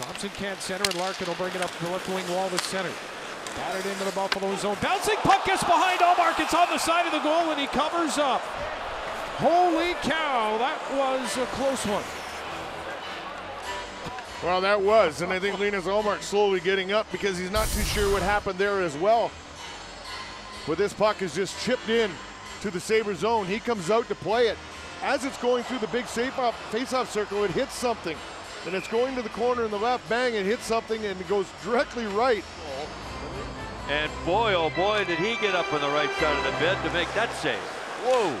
Thompson can't center, and Larkin will bring it up to the left wing wall to center. Batted into the Buffalo zone. Bouncing puck gets behind Ullmark. It's on the side of the goal, and he covers up. Holy cow, that was a close one. Well, that was, and I think Linus Ullmark slowly getting up because he's not too sure what happened there as well. But this puck is just chipped in to the Sabre zone. He comes out to play it. As it's going through the big face-off circle, it hits something. And it's going to the corner in the left, bang, it hits something and it goes directly right. And boy, oh boy, did he get up on the right side of the bed to make that save. Whoa.